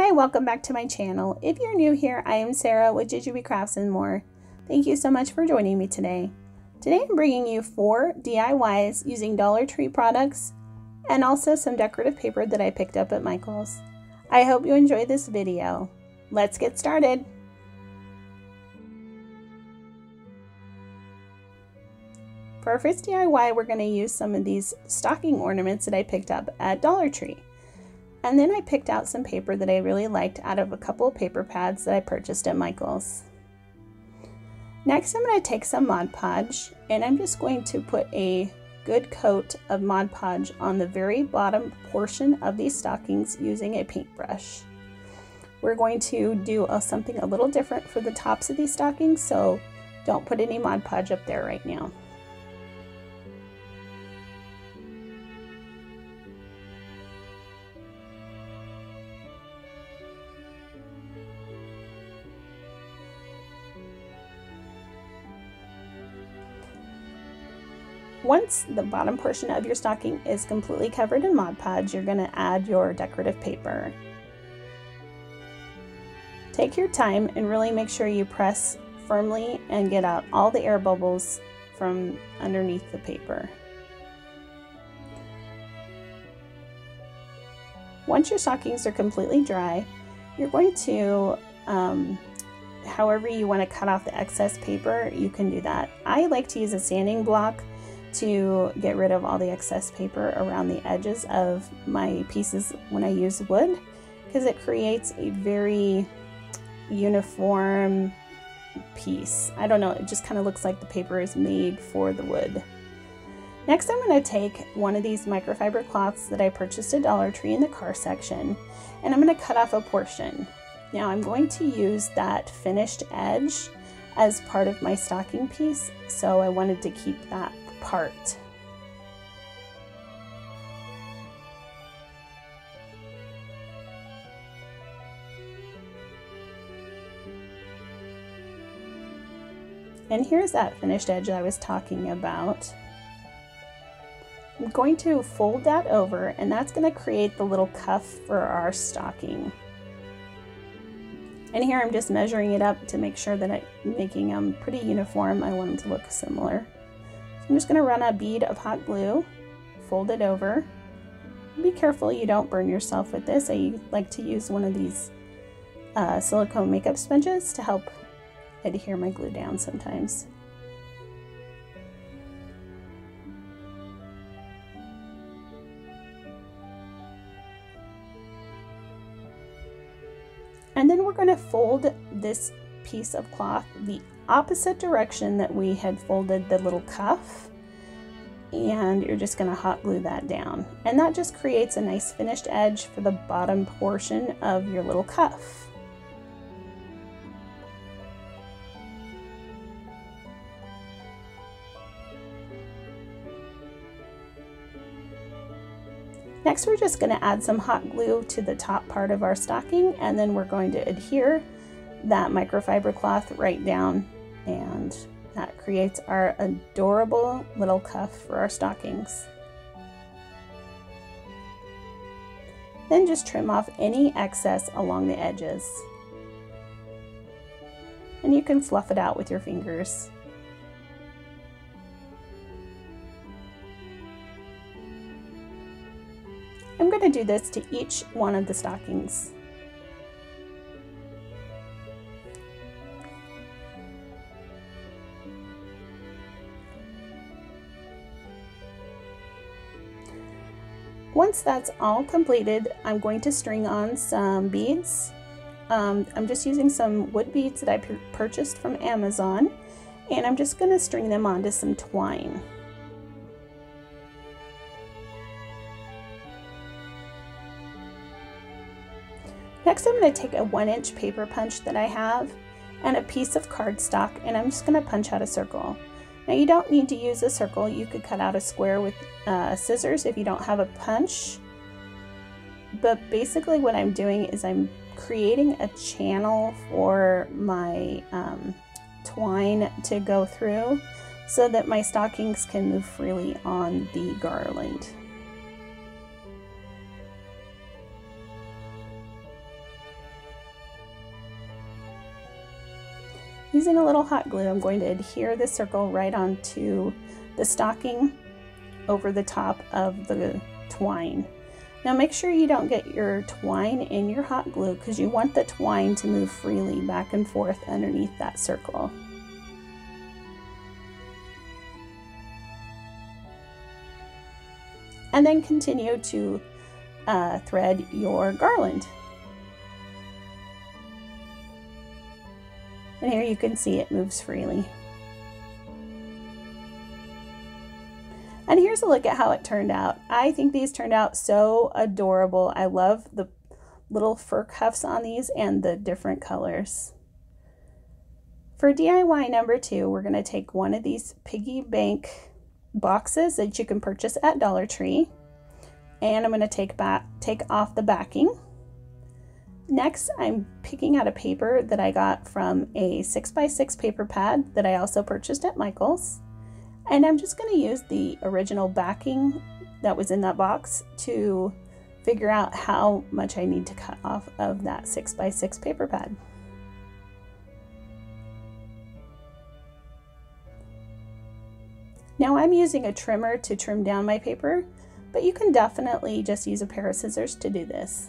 Hi, welcome back to my channel. If you're new here, I am Sarah with Jujubee Crafts and More. Thank you so much for joining me today. Today I'm bringing you four DIYs using Dollar Tree products and also some decorative paper that I picked up at Michael's. I hope you enjoy this video. Let's get started. For our first DIY, we're going to use some of these stocking ornaments that I picked up at Dollar Tree. And then I picked out some paper that I really liked out of a couple of paper pads that I purchased at Michael's. Next, I'm going to take some Mod Podge and I'm just going to put a good coat of Mod Podge on the very bottom portion of these stockings using a paintbrush. We're going to do a, something a little different for the tops of these stockings, so don't put any Mod Podge up there right now. Once the bottom portion of your stocking is completely covered in Mod Podge, you're going to add your decorative paper. Take your time and really make sure you press firmly and get out all the air bubbles from underneath the paper. Once your stockings are completely dry, you're going to, um, however you want to cut off the excess paper, you can do that. I like to use a sanding block to get rid of all the excess paper around the edges of my pieces when I use wood because it creates a very uniform piece. I don't know, it just kind of looks like the paper is made for the wood. Next I'm going to take one of these microfiber cloths that I purchased at Dollar Tree in the car section and I'm going to cut off a portion. Now I'm going to use that finished edge as part of my stocking piece so I wanted to keep that part. And here's that finished edge I was talking about. I'm going to fold that over and that's going to create the little cuff for our stocking. And here I'm just measuring it up to make sure that I'm making them pretty uniform. I want them to look similar. I'm just going to run a bead of hot glue, fold it over. Be careful you don't burn yourself with this. I like to use one of these uh, silicone makeup sponges to help adhere my glue down sometimes. And then we're going to fold this piece of cloth the opposite direction that we had folded the little cuff and you're just going to hot glue that down and that just creates a nice finished edge for the bottom portion of your little cuff. Next we're just going to add some hot glue to the top part of our stocking and then we're going to adhere that microfiber cloth right down and that creates our adorable little cuff for our stockings. Then just trim off any excess along the edges. And you can fluff it out with your fingers. I'm going to do this to each one of the stockings. Once that's all completed, I'm going to string on some beads. Um, I'm just using some wood beads that I purchased from Amazon, and I'm just going to string them onto some twine. Next, I'm going to take a one inch paper punch that I have and a piece of cardstock, and I'm just going to punch out a circle. Now you don't need to use a circle. You could cut out a square with uh, scissors if you don't have a punch. But basically what I'm doing is I'm creating a channel for my um, twine to go through so that my stockings can move freely on the garland. Using a little hot glue, I'm going to adhere the circle right onto the stocking over the top of the twine. Now make sure you don't get your twine in your hot glue because you want the twine to move freely back and forth underneath that circle. And then continue to uh, thread your garland. And here you can see it moves freely. And here's a look at how it turned out. I think these turned out so adorable. I love the little fur cuffs on these and the different colors. For DIY number two, we're going to take one of these piggy bank boxes that you can purchase at Dollar Tree. And I'm going to take back take off the backing. Next, I'm picking out a paper that I got from a 6x6 paper pad that I also purchased at Michael's. And I'm just going to use the original backing that was in that box to figure out how much I need to cut off of that 6x6 paper pad. Now I'm using a trimmer to trim down my paper, but you can definitely just use a pair of scissors to do this.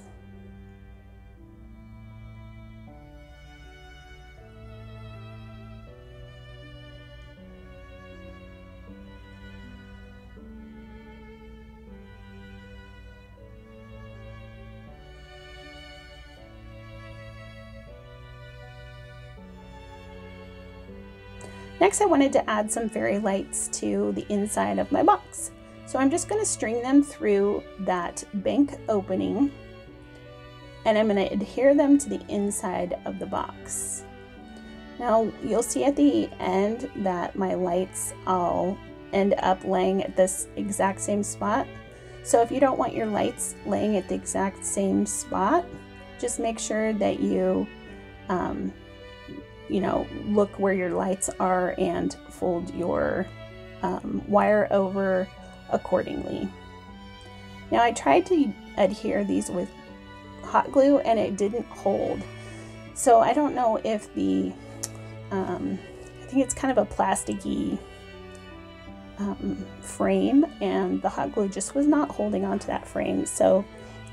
Next, I wanted to add some fairy lights to the inside of my box. So I'm just going to string them through that bank opening and I'm going to adhere them to the inside of the box. Now you'll see at the end that my lights all end up laying at this exact same spot. So if you don't want your lights laying at the exact same spot, just make sure that you um, you know, look where your lights are and fold your um, wire over accordingly. Now I tried to adhere these with hot glue and it didn't hold. So I don't know if the, um, I think it's kind of a plasticky um, frame and the hot glue just was not holding onto that frame. So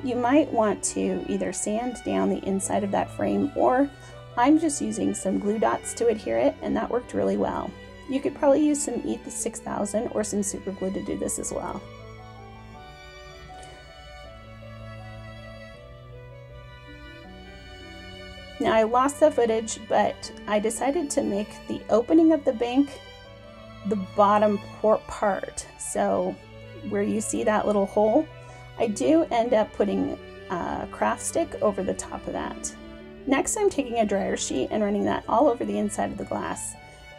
you might want to either sand down the inside of that frame or I'm just using some glue dots to adhere it and that worked really well. You could probably use some E6000 or some super glue to do this as well. Now I lost the footage, but I decided to make the opening of the bank the bottom port part. So where you see that little hole, I do end up putting a craft stick over the top of that. Next, I'm taking a dryer sheet and running that all over the inside of the glass,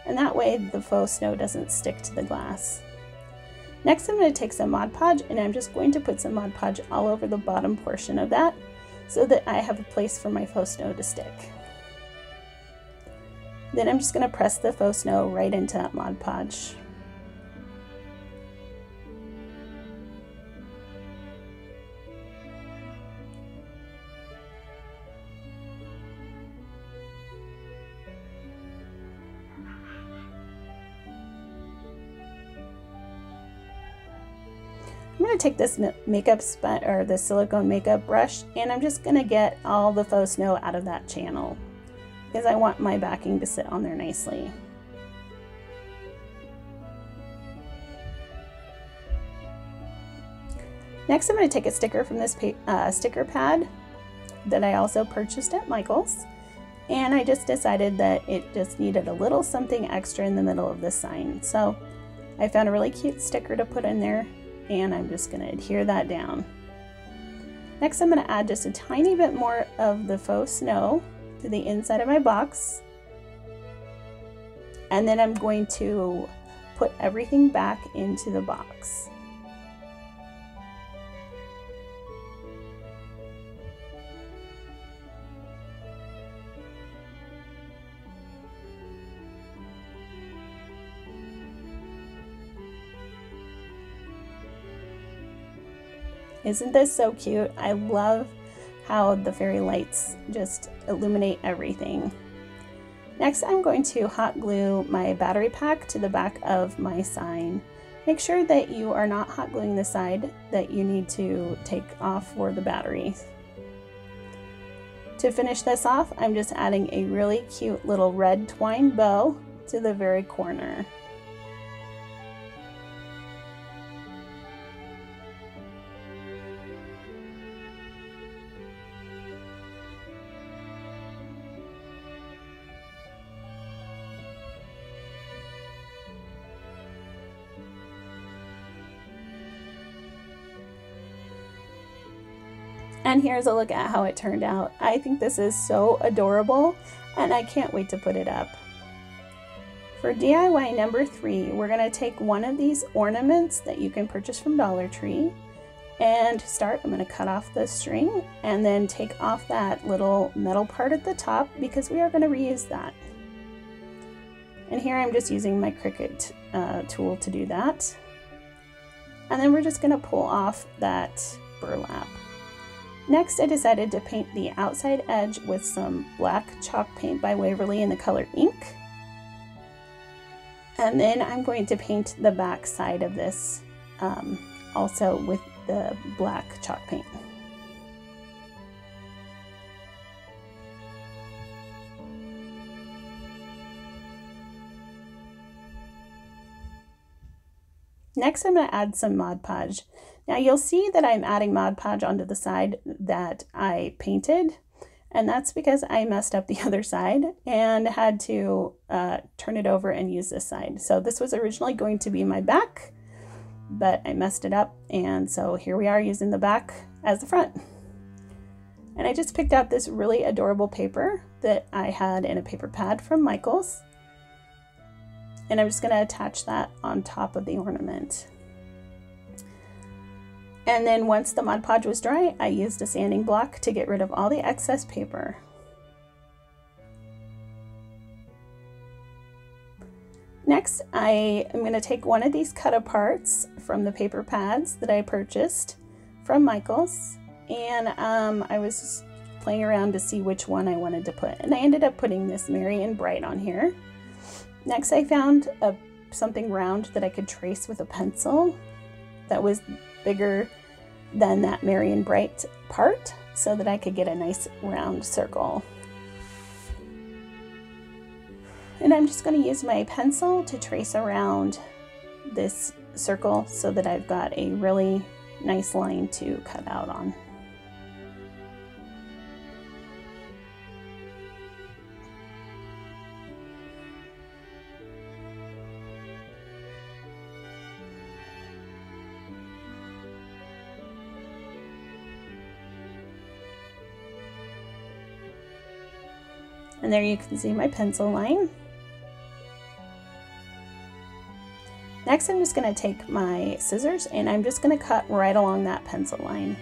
and that way the faux snow doesn't stick to the glass. Next, I'm going to take some Mod Podge and I'm just going to put some Mod Podge all over the bottom portion of that so that I have a place for my faux snow to stick. Then I'm just going to press the faux snow right into that Mod Podge. To take this makeup sponge or the silicone makeup brush and I'm just going to get all the faux snow out of that channel because I want my backing to sit on there nicely. Next I'm going to take a sticker from this uh, sticker pad that I also purchased at Michael's and I just decided that it just needed a little something extra in the middle of the sign. So I found a really cute sticker to put in there and I'm just going to adhere that down. Next I'm going to add just a tiny bit more of the faux snow to the inside of my box and then I'm going to put everything back into the box. Isn't this so cute? I love how the fairy lights just illuminate everything. Next, I'm going to hot glue my battery pack to the back of my sign. Make sure that you are not hot gluing the side that you need to take off for the battery. To finish this off, I'm just adding a really cute little red twine bow to the very corner. And here's a look at how it turned out. I think this is so adorable and I can't wait to put it up. For DIY number three, we're gonna take one of these ornaments that you can purchase from Dollar Tree and start, I'm gonna cut off the string and then take off that little metal part at the top because we are gonna reuse that. And here I'm just using my Cricut uh, tool to do that. And then we're just gonna pull off that burlap. Next, I decided to paint the outside edge with some black chalk paint by Waverly in the color ink. And then I'm going to paint the back side of this um, also with the black chalk paint. Next, I'm going to add some Mod Podge. Now you'll see that I'm adding Mod Podge onto the side that I painted, and that's because I messed up the other side and had to uh, turn it over and use this side. So this was originally going to be my back, but I messed it up, and so here we are using the back as the front. And I just picked out this really adorable paper that I had in a paper pad from Michaels. And I'm just going to attach that on top of the ornament. And then once the Mod Podge was dry, I used a sanding block to get rid of all the excess paper. Next, I am going to take one of these cut aparts from the paper pads that I purchased from Michaels. And um, I was playing around to see which one I wanted to put. And I ended up putting this Merry and Bright on here. Next, I found a, something round that I could trace with a pencil that was bigger than that Merry and Bright part so that I could get a nice round circle. And I'm just going to use my pencil to trace around this circle so that I've got a really nice line to cut out on. And there you can see my pencil line. Next, I'm just going to take my scissors and I'm just going to cut right along that pencil line.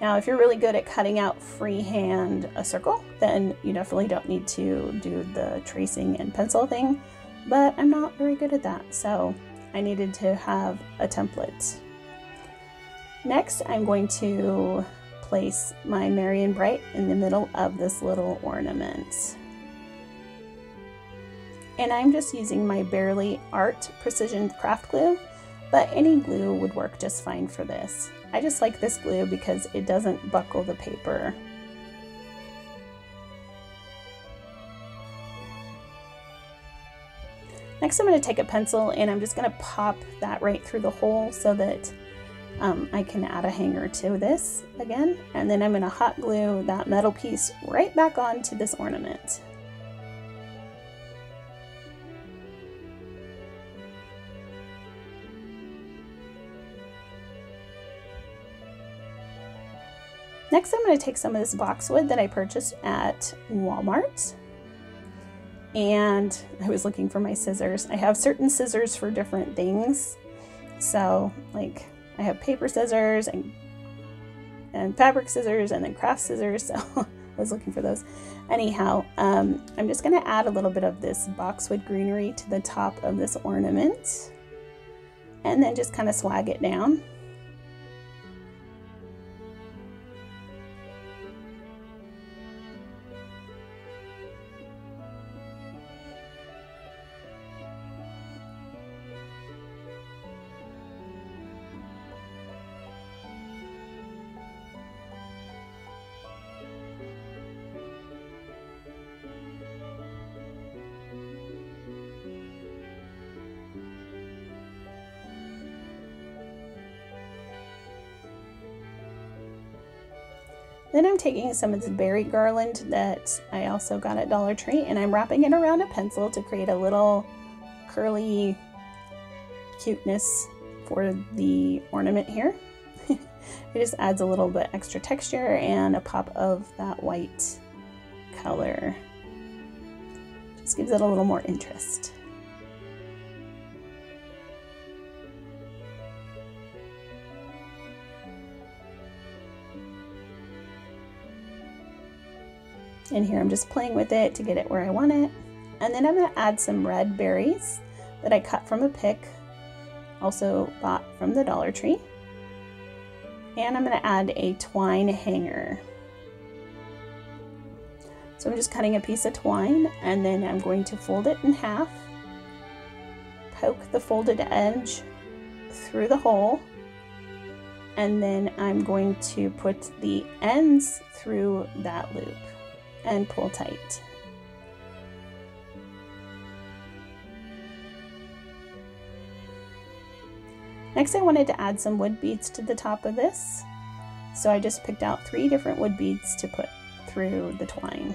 Now, if you're really good at cutting out freehand a circle, then you definitely don't need to do the tracing and pencil thing, but I'm not very good at that, so I needed to have a template. Next, I'm going to place my Merry and Bright in the middle of this little ornament. And I'm just using my Bearly Art Precision Craft Glue, but any glue would work just fine for this. I just like this glue because it doesn't buckle the paper. Next I'm going to take a pencil and I'm just going to pop that right through the hole so that um, I can add a hanger to this again, and then I'm going to hot glue that metal piece right back onto this ornament. Next, I'm going to take some of this boxwood that I purchased at Walmart. And I was looking for my scissors. I have certain scissors for different things. So, like, I have paper scissors and, and fabric scissors and then craft scissors. So I was looking for those. Anyhow, um, I'm just to add a little bit of this boxwood greenery to the top of this ornament. And then just kind of swag it down. Taking some of the berry garland that I also got at Dollar Tree and I'm wrapping it around a pencil to create a little curly cuteness for the ornament here. it just adds a little bit extra texture and a pop of that white color. Just gives it a little more interest. And here I'm just playing with it to get it where I want it. And then I'm going to add some red berries that I cut from a pick, also bought from the Dollar Tree. And I'm going to add a twine hanger. So I'm just cutting a piece of twine and then I'm going to fold it in half, poke the folded edge through the hole, and then I'm going to put the ends through that loop and pull tight. Next I wanted to add some wood beads to the top of this. So I just picked out three different wood beads to put through the twine.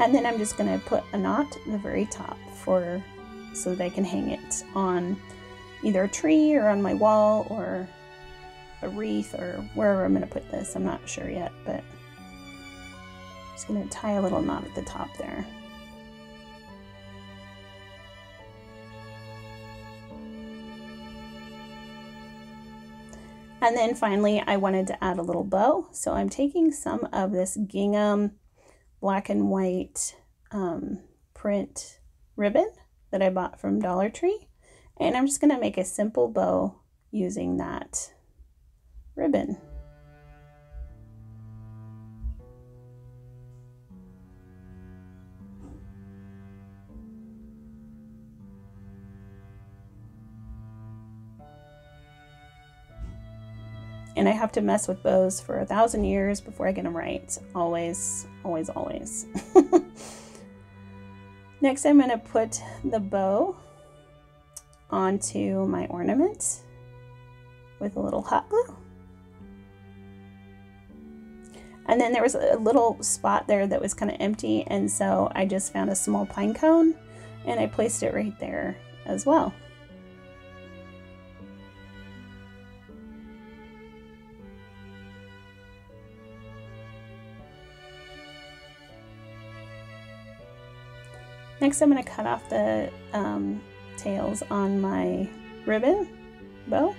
And then I'm just going to put a knot at the very top for so that I can hang it on either a tree or on my wall or a wreath or wherever I'm going to put this. I'm not sure yet, but I'm just going to tie a little knot at the top there. And then finally, I wanted to add a little bow. So I'm taking some of this gingham black and white um, print ribbon that I bought from Dollar Tree. And I'm just going to make a simple bow using that ribbon. And I have to mess with bows for a thousand years before I get them right. Always, always, always. Next, I'm going to put the bow onto my ornament with a little hot glue. And then there was a little spot there that was kind of empty, and so I just found a small pine cone and I placed it right there as well. Next I'm going to cut off the um, tails on my ribbon bow.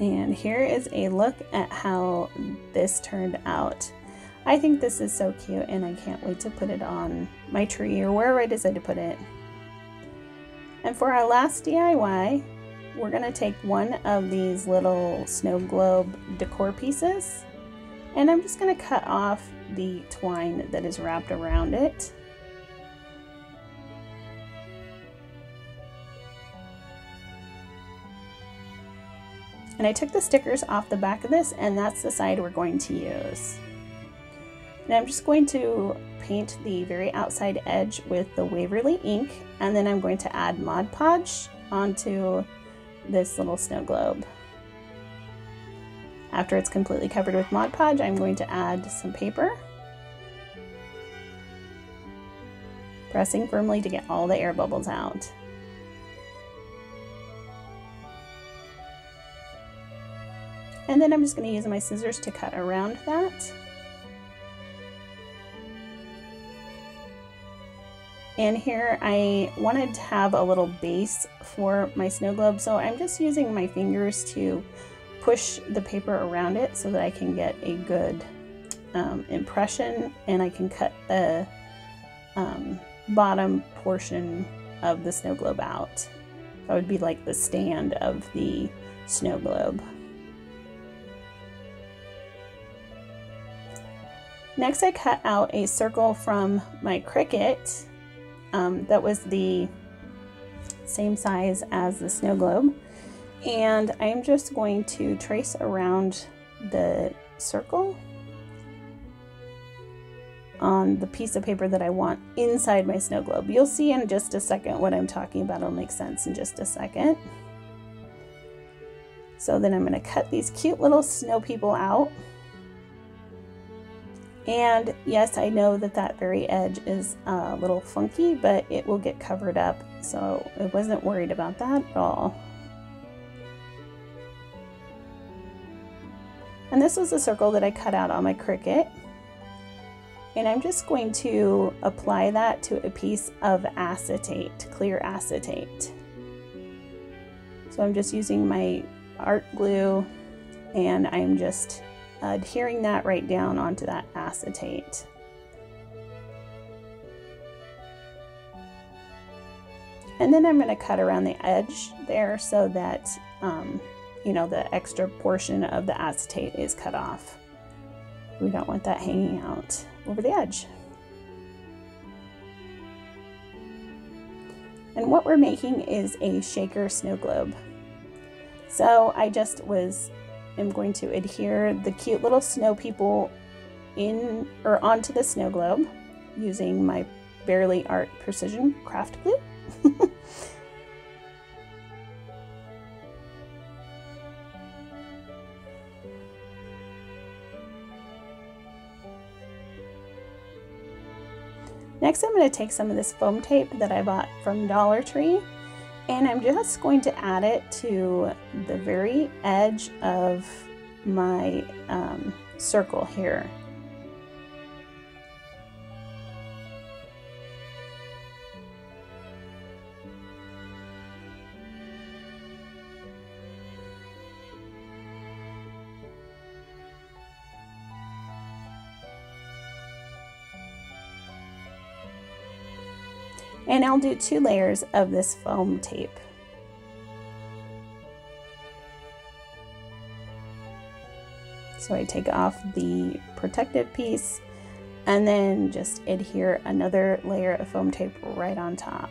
And here is a look at how this turned out. I think this is so cute and I can't wait to put it on my tree or wherever I decide to put it. And for our last DIY, we're going to take one of these little snow globe decor pieces and I'm just going to cut off the twine that is wrapped around it. And I took the stickers off the back of this and that's the side we're going to use. And I'm just going to paint the very outside edge with the Waverly ink and then I'm going to add Mod Podge onto this little snow globe. After it's completely covered with Mod Podge, I'm going to add some paper. Pressing firmly to get all the air bubbles out. And then I'm just going to use my scissors to cut around that. And here I wanted to have a little base for my snow globe, so I'm just using my fingers to push the paper around it so that I can get a good um, impression and I can cut the um, bottom portion of the snow globe out. That would be like the stand of the snow globe. Next I cut out a circle from my Cricut um, that was the same size as the snow globe. And I'm just going to trace around the circle on the piece of paper that I want inside my snow globe. You'll see in just a second what I'm talking about. It'll make sense in just a second. So then I'm going to cut these cute little snow people out. And yes, I know that that very edge is a little funky, but it will get covered up. So I wasn't worried about that at all. And this was a circle that I cut out on my Cricut. And I'm just going to apply that to a piece of acetate, clear acetate. So I'm just using my art glue and I'm just adhering that right down onto that acetate. And then I'm going to cut around the edge there so that, um, you know, the extra portion of the acetate is cut off. We don't want that hanging out over the edge. And what we're making is a shaker snow globe. So I just was, am going to adhere the cute little snow people in or onto the snow globe using my Bearly Art Precision Craft Glue. Next, I'm going to take some of this foam tape that I bought from Dollar Tree and I'm just going to add it to the very edge of my um, circle here. I'll do two layers of this foam tape. So I take off the protective piece and then just adhere another layer of foam tape right on top.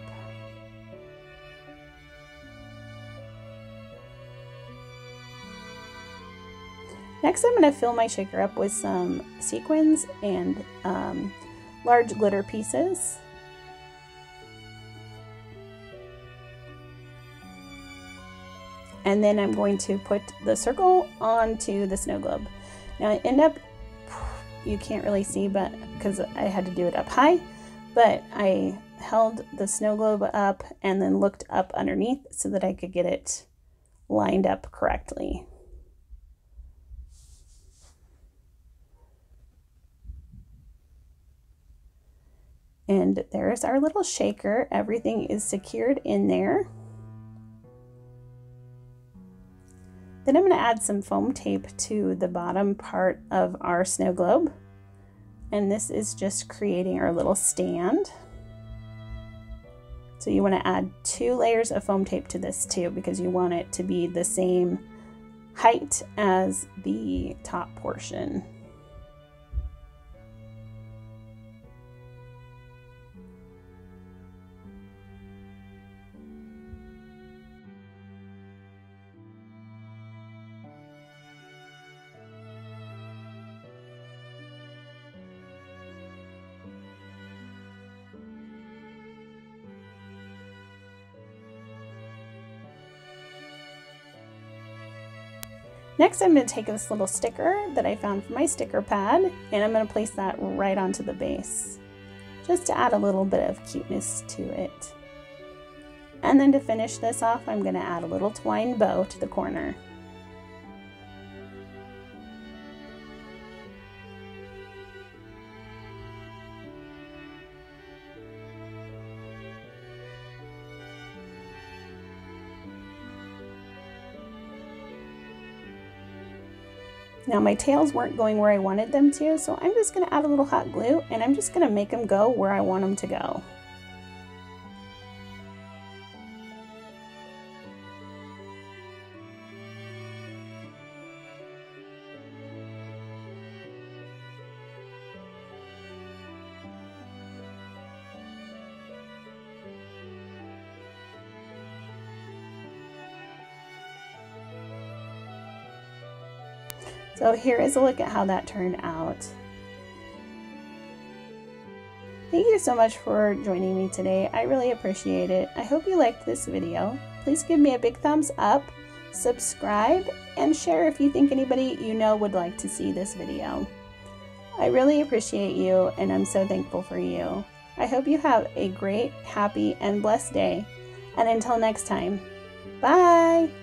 Next I'm going to fill my shaker up with some sequins and um, large glitter pieces. And then I'm going to put the circle onto the snow globe. Now I end up, you can't really see but because I had to do it up high, but I held the snow globe up and then looked up underneath so that I could get it lined up correctly. And there's our little shaker. Everything is secured in there. Then I'm going to add some foam tape to the bottom part of our snow globe. And this is just creating our little stand. So you want to add two layers of foam tape to this too because you want it to be the same height as the top portion. Next, I'm going to take this little sticker that I found for my sticker pad, and I'm going to place that right onto the base, just to add a little bit of cuteness to it. And then to finish this off, I'm going to add a little twine bow to the corner. Now my tails weren't going where I wanted them to, so I'm just to add a little hot glue and I'm just to make them go where I want them to go. So here is a look at how that turned out. Thank you so much for joining me today. I really appreciate it. I hope you liked this video. Please give me a big thumbs up, subscribe, and share if you think anybody you know would like to see this video. I really appreciate you and I'm so thankful for you. I hope you have a great, happy, and blessed day. And until next time, bye!